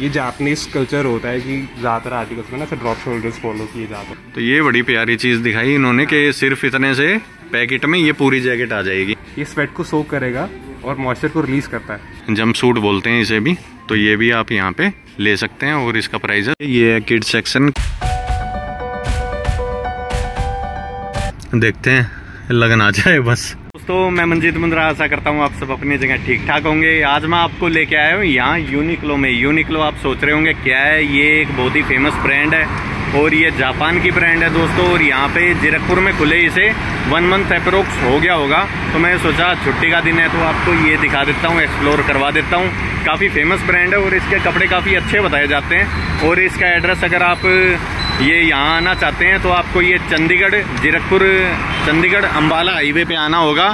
ये Japanese culture होता है कि ज़्यादातर आर्टिकल्स में ना ऐसे ड्रॉप शोल्डर्स फॉलो किए जाते हैं। तो ये बड़ी प्यारी चीज़ दिखाई इन्होंने कि सिर्फ़ इतने से पैकेट में ये पूरी जैकेट आ जाएगी। ये स्वेट को सोक करेगा और मॉइस्चर को रिलीज़ करता है। जंप सूट बोलते हैं इसे भी। तो ये भी आप यहाँ पे ले सकते हैं और इसका प्राइस है। ये है किड सेक्शन देखते हैं लगन आ जाए बस। दोस्तों, मैं मंजीत मुंद्रा आशा करता हूँ आप सब अपनी जगह ठीक ठाक होंगे। आज मैं आपको लेके आया हूँ यहाँ यूनिक्लो में। यूनिक्लो आप सोच रहे होंगे, क्या है? ये एक बहुत ही फ़ेमस ब्रांड है और ये जापान की ब्रांड है दोस्तों और यहाँ पे जीरकपुर में खुले इसे वन मंथ अप्रोक्स हो गया होगा। तो मैं सोचा, छुट्टी का दिन है तो आपको ये दिखा देता हूँ एक्सप्लोर करवा देता हूँ। काफ़ी फ़ेमस ब्रांड है और इसके कपड़े काफ़ी अच्छे बताए जाते हैं। और इसका एड्रेस अगर आप ये यहाँ आना चाहते हैं तो आपको ये चंडीगढ़, जीरकपुर, चंडीगढ़ अम्बाला हाईवे पे आना होगा।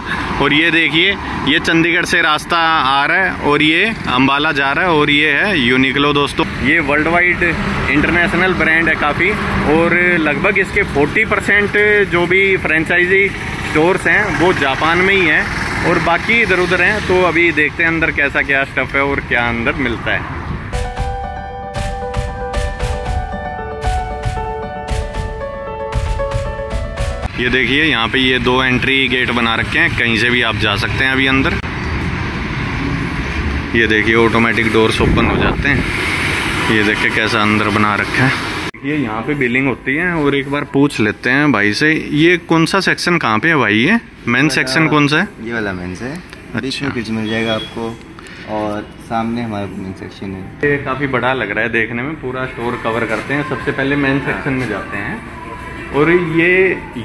और ये देखिए, ये चंडीगढ़ से रास्ता आ रहा है और ये अम्बाला जा रहा है और ये है यूनिक्लो दोस्तों। ये वर्ल्ड वाइड इंटरनेशनल ब्रांड है काफ़ी। और लगभग इसके 40 परसेंट जो भी फ्रेंचाइजी स्टोर्स हैं, वो जापान में ही हैं। और बाकी इधर उधर हैं तो अभी देखते हैं अंदर कैसा क्या स्टफ़ है और क्या अंदर मिलता है। ये देखिए यहाँ पे ये दो एंट्री गेट बना रखे हैं। कहीं से भी आप जा सकते हैं अभी अंदर। ये देखिए ऑटोमेटिक डोर्स ओपन हो जाते हैं। ये देखिए कैसा अंदर बना रखा है। ये यहाँ पे बिलिंग होती है और एक बार पूछ लेते हैं भाई से ये कौन सा सेक्शन कहाँ पे है भाई ये? मेन सेक्शन कौन सा है? ये वाला मेंस है। अच्छा। मिल जाएगा आपको और सामने हमारा वुमेन सेक्शन है। ये काफ़ी बड़ा लग रहा है देखने में पूरा स्टोर कवर करते हैं। सबसे पहले मेन सेक्शन में जाते हैं। और ये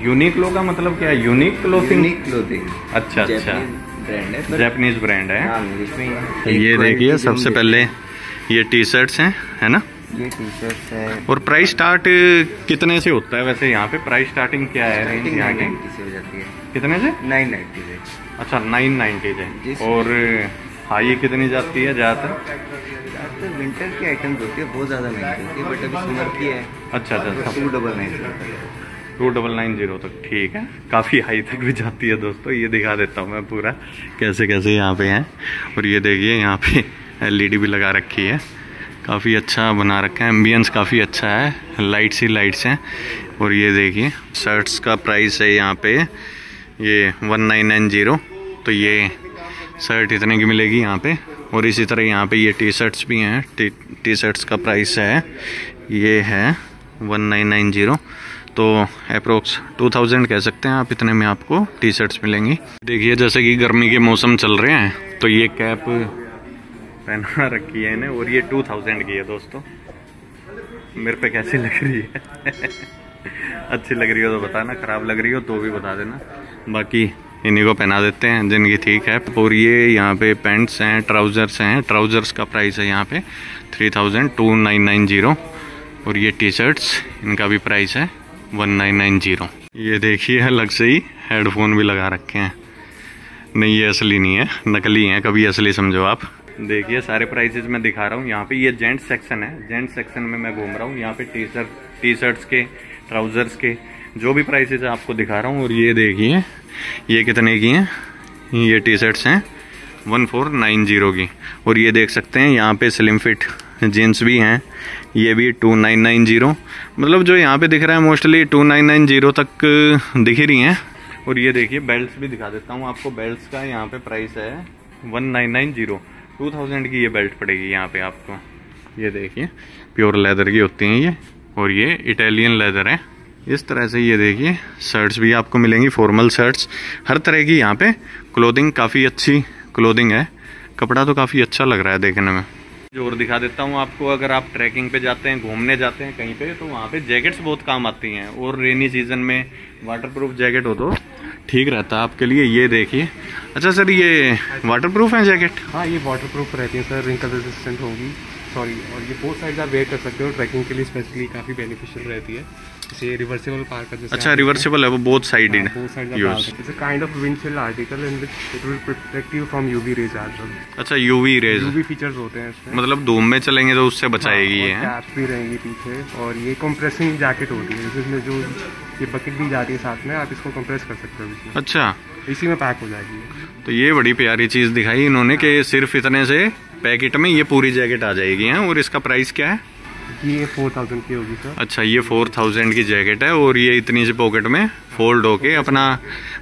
यूनिक लो का मतलब क्या है? यूनिक क्लोथिंग यूनिक क्लोथिंग अच्छा अच्छा। ब्रांड है पर ब्रांड है। ही ये देखिए सबसे पहले ये टी शर्ट्स हैं है ना? ये टी शर्ट है। और प्राइस स्टार्ट कितने से होता है वैसे यहाँ पे? प्राइस स्टार्टिंग क्या है? रेंज यहाँ के? 990 से जाती है। कितने से? 990 से। अच्छा नाइन नाइन्टी से। और हाई कितनी जाती है ज़्यादातर? ज़्यादातर विंटर की आइटम्स होती है बहुत ज़्यादा महँगी होती है बट अभी समर की है। अच्छा अच्छा two double nine two double nine zero तक। ठीक है। काफ़ी हाई तक भी जाती है दोस्तों। ये दिखा देता हूँ मैं पूरा। कैसे कैसे यहाँ पे हैं। और ये देखिए, यहाँ पे एलईडी भी लगा रखी है। काफ़ी अच्छा बना रखा है। एम्बियंस काफ़ी अच्छा है। लाइट्स ही लाइट्स हैं। और ये देखिए शर्ट्स का प्राइस है यहाँ पे। ये वन नाइन नाइन ज़ीरो तो ये शर्ट इतने की मिलेगी यहाँ पे। और इसी तरह यहाँ पे ये टी शर्ट्स भी हैं। टी टी शर्ट्स का प्राइस है। ये है वन नाइन नाइन ज़ीरो तो अप्रोक्स टू थाउज़ेंड कह सकते हैं आप, इतने में आपको टी शर्ट्स मिलेंगी। देखिए, जैसे कि गर्मी के मौसम चल रहे हैं तो ये कैप पहना रखी है इन्हें, और ये टू थाउज़ेंड की है दोस्तों। मेरे पे कैसी लग रही है? अच्छी लग रही हो तो बताना, खराब लग रही हो तो भी बता देना। बाकी इन्हीं को पहना देते हैं, जिनकी ठीक है और ये यहाँ पे पैंट्स हैं ट्राउजर्स हैं ट्राउजर्स का प्राइस है यहाँ पे three thousand two nine nine zero और ये टी शर्ट्स इनका भी प्राइस है। वन नाइन नाइन ज़ीरो ये देखिए, अलग से ही हेडफोन भी लगा रखे हैं। नहीं, ये असली नहीं है, नकली है, कभी असली समझो आप। देखिए, सारे प्राइसेस मैं दिखा रहा हूँ। यहाँ पे ये जेंट्स सेक्शन है। जेंट्स सेक्शन में मैं घूम रहा हूँ। यहाँ पे टी शर्ट टी शर्ट्स के ट्राउजर्स के, जो भी प्राइसेस है, आपको दिखा रहा हूँ। और ये देखिए, ये कितने की हैं? ये टी शर्ट्स हैं वन फोर नाइन ज़ीरो की। और ये देख सकते हैं, यहाँ पे स्लिम फिट जीन्स भी हैं, ये भी टू नाइन नाइन ज़ीरो मतलब जो यहाँ पे दिख रहा है mostly two nine nine zero तक दिख ही रही हैं। और ये देखिए बेल्ट्स भी दिखा देता हूँ आपको बेल्ट्स का यहाँ पे प्राइस है one nine nine zero two thousand की ये बेल्ट पड़ेगी यहाँ पे आपको। ये देखिए प्योर लेदर की होती हैं ये, और ये इटालियन लेदर है। इस तरह से ये देखिए शर्ट्स भी आपको मिलेंगी फॉर्मल शर्ट्स हर तरह की यहाँ पे क्लोथिंग काफ़ी अच्छी क्लोथिंग है। कपड़ा तो काफ़ी अच्छा लग रहा है देखने में। और दिखा देता हूँ आपको। अगर आप ट्रैकिंग पे जाते हैं, घूमने जाते हैं कहीं पे तो वहाँ पे जैकेट्स बहुत काम आती हैं। और रेनी सीज़न में वाटरप्रूफ जैकेट हो तो ठीक रहता है आपके लिए। ये देखिए। अच्छा सर, ये वाटरप्रूफ है जैकेट हाँ ये वाटरप्रूफ रहती है, सर। रिंकल रेजिस्टेंट होगी। सॉरी और ये बोथ साइड आप वेयर कर सकते हो। ट्रैकिंग के लिए स्पेशली काफ़ी बेनिफिशियल रहती है। इसे रिवर्सेबल पार्क का अच्छा रिवर्सिबल है वो both side use it's a kind of windshield article in which it will protect you from UV rays well अच्छा यूवी रेज यूवी फीचर्स होते हैं इसमें। मतलब धूम में चलेंगे तो उससे बचाएगी ये है? कैप्स भी रहेंगी पीछे। और ये कंप्रेसिंग जैकेट होती है जिसमें जो ये बकेट भी जाती है साथ में आप इसको कंप्रेस कर सकते हो इसमें। अच्छा। इसी में पैक हो जाएगी। तो ये बड़ी प्यारी चीज़ दिखाई इन्होंने कि सिर्फ़ इतने से पैकेट में ये पूरी जैकेट आ जाएगी है? और इसका प्राइस क्या है? ये फोर थाउज़ेंड की होगी सर अच्छा ये फोर थाउज़ेंड की जैकेट है और ये इतनी सी पॉकेट में? फोल्ड होके अपना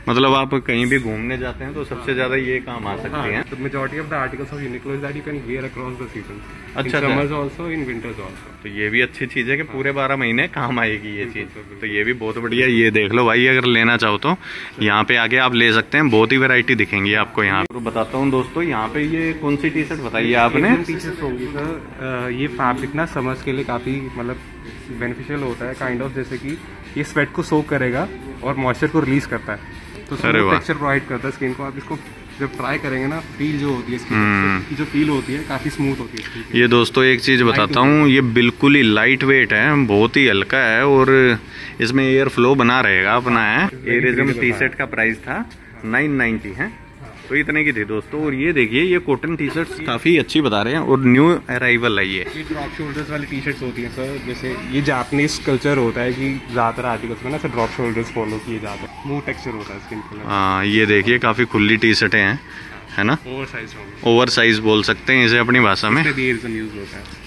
मतलब आप कहीं भी घूमने जाते हैं तो सबसे ज़्यादा ये काम आ सकते हैं majority of the articles of Uniqlo is that you can wear across the अच्छा, अच्छा। summers also, in winters तो ये भी अच्छी चीज़ है कि पूरे बारह महीने काम आएगी ये चीज़। तो ये भी बहुत बढ़िया ये देख लो भाई अगर लेना चाहो तो। यहाँ पे आके आप ले सकते हैं बहुत ही वैरायटी दिखेंगी आपको यहाँ। पे बताता हूँ दोस्तों यहाँ पे ये कौन सी टी शर्ट बताइए आपने? सर ये फैब्रिक ना समर्स के लिए काफ़ी मतलब बेनिफिशियल होता है काइंड ऑफ़ जैसे कि ये स्वेट को सोक करेगा। और मॉइस्चर को रिलीज़ करता है। तो। टेक्सचर प्रोवाइड करता है स्किन को। आप इसको जब ट्राई करेंगे ना फील जो होती है इसकी स्किन जो फील होती है काफ़ी स्मूथ होती है ये दोस्तों एक चीज़ बताता हूँ। ये बिल्कुल ही लाइट वेट है बहुत ही हल्का है और इसमें एयर फ्लो बना रहेगा अपना है। एरिज्म टी शर्ट का प्राइस था नाइन नाइन्टी है। तो इतने की थी दोस्तों और ये देखिए ये कॉटन टी शर्ट काफ़ी अच्छी बता रहे हैं और न्यू अराइवल है। ये ड्रॉप शोल्डर्स वाली टी शर्ट्स होती हैं सर जैसे ये जापनीज कल्चर होता है कि ज़्यादातर आर्टिकल्स में ना सर ड्रॉप शोल्डर्स फॉलो किए जाते हैं। स्मूथ टेक्सचर होता है स्किन के हाँ ये देखिए काफ़ी खुली टी शर्टें हैं है ना? ओवर साइज़ बोल सकते हैं इसे अपनी भाषा में।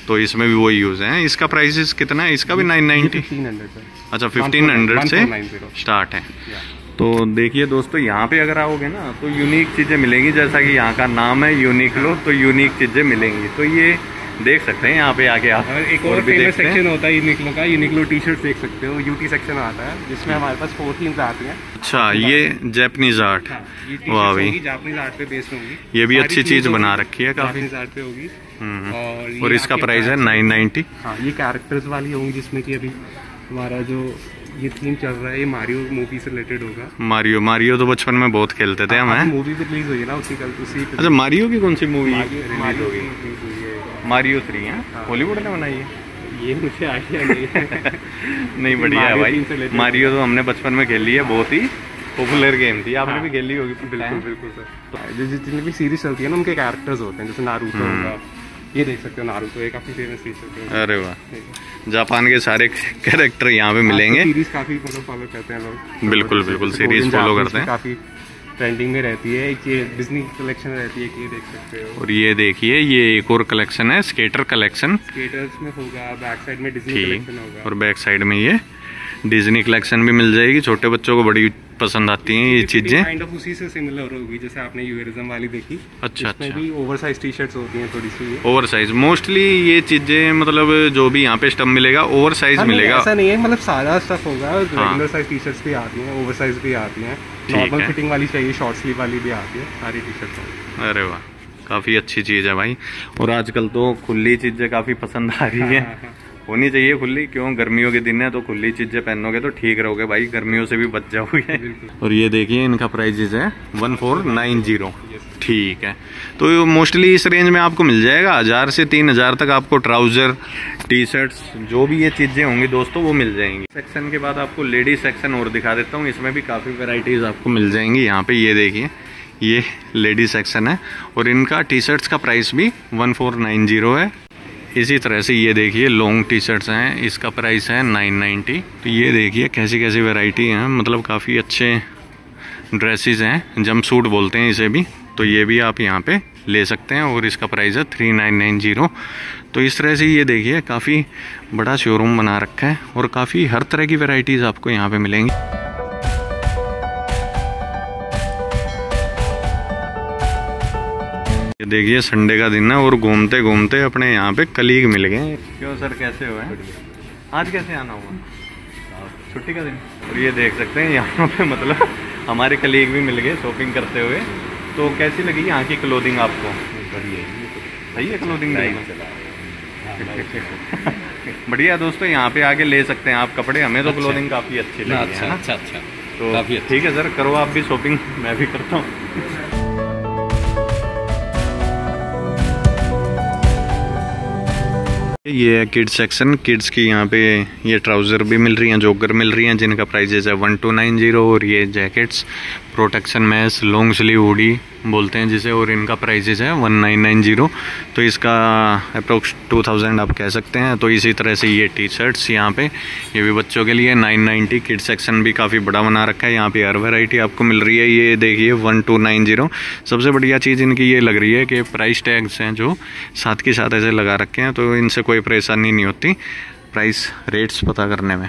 तो इसमें भी वही यूज़ है। इसका प्राइस कितना है? इसका भी नाइन नाइन्टी अच्छा फिफ्टीन हंड्रेड से स्टार्ट है। तो देखिए दोस्तों यहाँ पे अगर आओगे ना तो यूनिक चीज़ें मिलेंगी। जैसा कि यहाँ का नाम है यूनिकलो तो यूनिक चीज़ें मिलेंगी। तो ये देख सकते हैं यहाँ पे आके आप और एक और भी फ़ेमस सेक्शन होता है यूनिक्लो का। यूनिक्लो टी शर्ट देख सकते हो। यूटी सेक्शन आता है जिसमें हमारे पास फोर थीम्स आती हैं। अच्छा ये जैपनीज आर्ट हाँ, ये वाह भाई। होगी आर्ट पे बेस्ड होगी। ये भी अच्छी चीज़ बना रखी है काफ़ी। आर्ट पे होगी। हम्म। और और इसका प्राइस है नाइन नाइन्टी हाँ ये कैरेक्टर्स वाली होंगी जिसमें कि अभी हमारा जो ये थीम चल रहा है ये मारियो मूवी से रिलेटेड होगा। मारियो मारियो तो बचपन में बहुत खेलते थे हम हैं मूवी भी रिलीज़ हुई है ना उसी कल उसी अच्छा मारियो की कौन सी मूवी मारियो रिलीज़ होगी? है। मारियो थ्री है? हाँ। हॉलीवुड ने बनाई है? ये मुझे आइडिया नहीं है। नहीं बढ़िया है भाई। मारियो तो हमने बचपन में खेली है बहुत ही पॉपुलर गेम थी। आपने हाँ। भी खेली होगी बिल्कुल बिल्कुल सर तो जितनी भी सीरीज़ चलती है ना उनके कैरेक्टर्स होते हैं जैसे नारुतो हम्म। होगा ये देख सकते हो नारुतो ये काफ़ी फ़ेमस सीरीज़ है। अरे वाह। जापान के सारे कैरेक्टर यहाँ पे मिलेंगे। सीरीज़ काफ़ी मतलब फॉलो करते हैं लोग। बिल्कुल, बिल्कुल, follow Japanese करते हैं। काफ़ी ट्रेंडिंग में रहती है। एक ये डिज्नी कलेक्शन रहती है कि ये देख सकते हो। और ये देखिए ये एक और कलेक्शन है स्केटर कलेक्शन स्केटर्स में होगा बैक साइड में डिज्नी कलेक्शन होगा। और बैक साइड में ये डिज्नी कलेक्शन भी मिल जाएगी छोटे बच्चों को बड़ी पसंद आती हैं ये चीज़ें। काइंड ऑफ़ उसी से सिमिलर होगी जैसे आपने यूरिज्म वाली देखी। अच्छा अच्छा। भी ओवर साइज़ टी शर्ट्स होती हैं थोड़ी सी ओवर साइज़ मोस्टली ये चीज़ें मतलब जो भी यहाँ पे स्टम मिलेगा ओवर साइज़ हाँ, मिलेगा। ऐसा नहीं है मतलब सारा स्टफ़ होगा हाँ। रेगुलर साइज़ टी शर्ट्स भी आती हैं ओवर साइज़ भी आती हैं। नॉर्मल फिटिंग वाली चाहिए शॉर्ट स्लीव वाली भी आती है सारी टी शर्ट्स अरे वाह काफ़ी अच्छी चीज़ है भाई। और आजकल तो खुली चीज़ें काफ़ी पसंद आ रही है हाँ, हाँ, होनी चाहिए खुली क्यों? गर्मियों के दिन है तो खुली चीज़ें पहनोगे तो ठीक रहोगे भाई गर्मियों से भी बच जाओगे। और ये देखिए इनका प्राइजेज है वन फोर नाइन ज़ीरो ठीक है। तो मोस्टली इस रेंज में आपको मिल जाएगा। हज़ार से तीन हज़ार तक आपको ट्राउज़र टी शर्ट्स जो भी ये चीज़ें होंगी दोस्तों वो मिल जाएँगी। सेक्शन के बाद आपको लेडीज़ सेक्शन और दिखा देता हूँ। इसमें भी काफ़ी वेराइटीज आपको मिल जाएँगी। यहाँ पे ये देखिए ये लेडीज़ सेक्शन है। और इनका टी शर्ट्स का प्राइस भी वन फोर नाइन ज़ीरो है। इसी तरह से ये देखिए लॉन्ग टी शर्ट्स हैं, इसका प्राइस है नाइन नाइन्टी तो ये देखिए कैसी कैसी वैरायटी हैं मतलब काफ़ी अच्छे ड्रेसेस हैं जम सूट बोलते हैं इसे भी। तो ये भी आप यहाँ पे ले सकते हैं और इसका प्राइस है थ्री नाइन नाइन ज़ीरो तो इस तरह से ये देखिए, काफ़ी बड़ा शोरूम बना रखा है और काफ़ी हर तरह की वेराइटीज़ आपको यहाँ पर मिलेंगी। देखिए संडे का दिन है और घूमते घूमते अपने यहाँ पे कलीग मिल गए। क्यों सर कैसे हुए? आज कैसे आना हुआ? छुट्टी का दिन? और ये देख सकते हैं यहाँ पे मतलब हमारे कलीग भी मिल गए शॉपिंग करते हुए। तो कैसी लगी यहाँ की क्लोथिंग आपको? सही है क्लोथिंग बढ़िया दोस्तों यहाँ पे आके ले सकते हैं आप कपड़े। हमें तो क्लोथिंग काफ़ी अच्छी लगी है ना? अच्छा अच्छा। तो ठीक है सर करो आप भी शॉपिंग मैं भी करता हूँ। ये है किड्स सेक्शन किड्स की यहाँ पे ये ट्राउज़र भी मिल रही हैं जोगर मिल रही हैं, जिनका प्राइजेज है वन टू नाइन ज़ीरो और ये jackets protection mesh long sleeve hoodie बोलते हैं जिसे, और इनका प्राइजेज है वन नाइन नाइन ज़ीरो तो इसका अप्रोक्स टू थाउज़ेंड आप कह सकते हैं। तो इसी तरह से ये टी शर्ट्स यहाँ पे, ये भी बच्चों के लिए नाइन नाइन्टी किड सेक्शन भी काफ़ी बड़ा बना रखा है। यहाँ पे हर वेराइटी आपको मिल रही है। ये देखिए वन टू नाइन ज़ीरो सबसे बढ़िया चीज़ इनकी ये लग रही है कि प्राइस टैग्स हैं जो साथ के साथ ऐसे लगा रखे हैं। तो इनसे कोई परेशानी नहीं होती। प्राइस रेट्स पता करने में।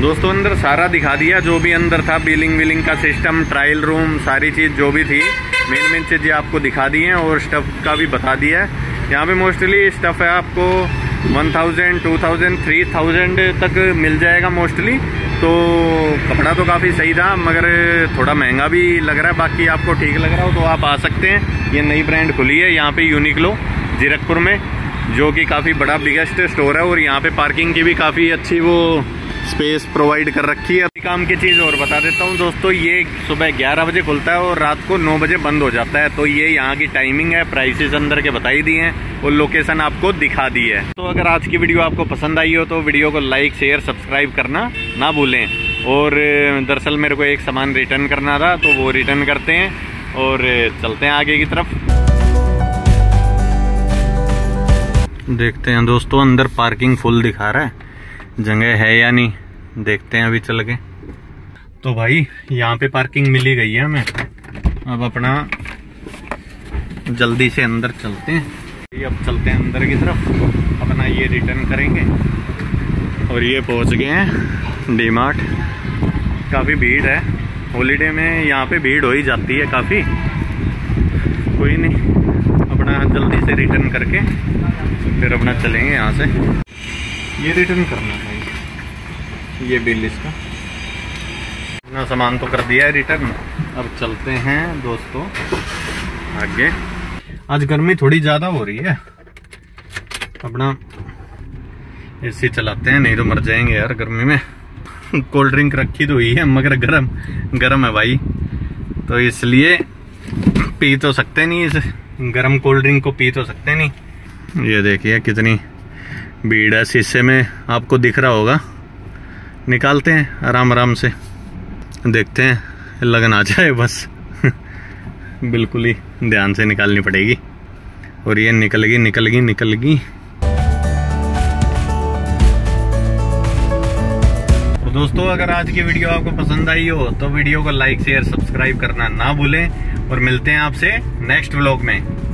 दोस्तों, अंदर सारा दिखा दिया, जो भी अंदर था बिलिंग विलिंग का सिस्टम ट्रायल रूम सारी चीज़ जो भी थी मेन मेन चीज़ें आपको दिखा दी हैं और स्टफ़ का भी बता दिया है। यहाँ पे मोस्टली स्टफ़ है आपको 1000, 2000, 3000 तक मिल जाएगा मोस्टली तो कपड़ा तो काफ़ी सही था मगर थोड़ा महँगा भी लग रहा है बाकी आपको ठीक लग रहा हो तो आप आ सकते हैं। ये नई ब्रांड खुली है यहाँ पे यूनिक्लो जीरकपुर में जो कि काफ़ी बड़ा बिगेस्ट स्टोर है और यहाँ पे पार्किंग की भी काफ़ी अच्छी वो स्पेस प्रोवाइड कर रखी है। काम की चीज़ और बता देता हूँ दोस्तों, ये सुबह 11 बजे खुलता है और रात को 9 बजे बंद हो जाता है। तो ये यहाँ की टाइमिंग है प्राइसेस अंदर के बताई दी हैं और लोकेशन आपको दिखा दी है। तो अगर आज की वीडियो आपको पसंद आई हो तो वीडियो को लाइक शेयर सब्सक्राइब करना ना भूलें। और दरअसल मेरे को एक सामान रिटर्न करना था तो वो रिटर्न करते हैं और चलते हैं आगे की तरफ़। देखते हैं दोस्तों, अंदर पार्किंग फुल दिखा रहा है। जगह है या नहीं, देखते हैं अभी चल के। तो भाई, यहाँ पे पार्किंग मिली गई है हमें। अब अपना जल्दी से अंदर चलते हैं। अब चलते हैं अंदर की तरफ़। अपना ये रिटर्न करेंगे। और ये पहुँच गए हैं डी मार्ट काफ़ी भीड़ है। हॉलीडे में यहाँ पे भीड़ हो ही जाती है काफ़ी। कोई नहीं। अपना जल्दी से रिटर्न करके, फिर अपना चलेंगे यहाँ से। ये रिटर्न करना है। ये बिल इसका। अपना सामान तो कर दिया है रिटर्न अब चलते हैं दोस्तों, आगे। आज गर्मी थोड़ी ज़्यादा हो रही है। अपना एसी चलाते हैं, नहीं तो मर जाएँगे यार गर्मी में। कोल्ड ड्रिंक रखी तो हुई है, मगर गर्म गर्म है भाई। तो इसलिए पी तो सकते नहीं इस। गर्म कोल्ड ड्रिंक को पी तो सकते नहीं। ये देखिए कितनी भीड़ है, शीशे में आपको दिख रहा होगा। निकालते हैं, आराम आराम से। देखते हैं, लगन आ जाए बस। बिल्कुल ही ध्यान से निकालनी पड़ेगी। और ये निकल गई निकल गई निकल गई तो दोस्तों, अगर आज की वीडियो आपको पसंद आई हो तो वीडियो को लाइक, शेयर, सब्सक्राइब करना ना भूलें। और मिलते हैं आपसे नेक्स्ट व्लॉग में।